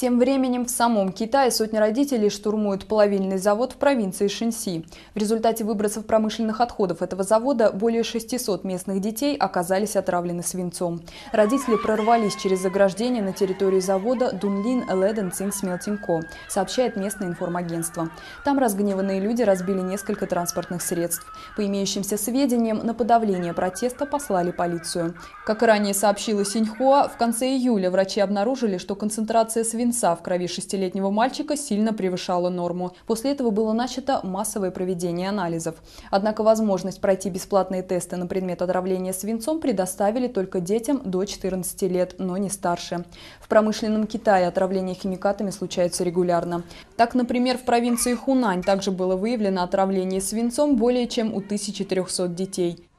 Тем временем в самом Китае сотни родителей штурмуют плавильный завод в провинции Шинси. В результате выбросов промышленных отходов этого завода более 600 местных детей оказались отравлены свинцом. Родители прорвались через заграждение на территории завода Дунлин Эледен Цинг Смелтинко, сообщает местное информагентство. Там разгневанные люди разбили несколько транспортных средств. По имеющимся сведениям, на подавление протеста послали полицию. Как ранее сообщила Синьхуа, в конце июля врачи обнаружили, что концентрация свинца свинца в крови шестилетнего мальчика сильно превышала норму. После этого было начато массовое проведение анализов. Однако возможность пройти бесплатные тесты на предмет отравления свинцом предоставили только детям до 14 лет, но не старше. В промышленном Китае отравление химикатами случается регулярно. Так, например, в провинции Хунань также было выявлено отравление свинцом более чем у 1300 детей.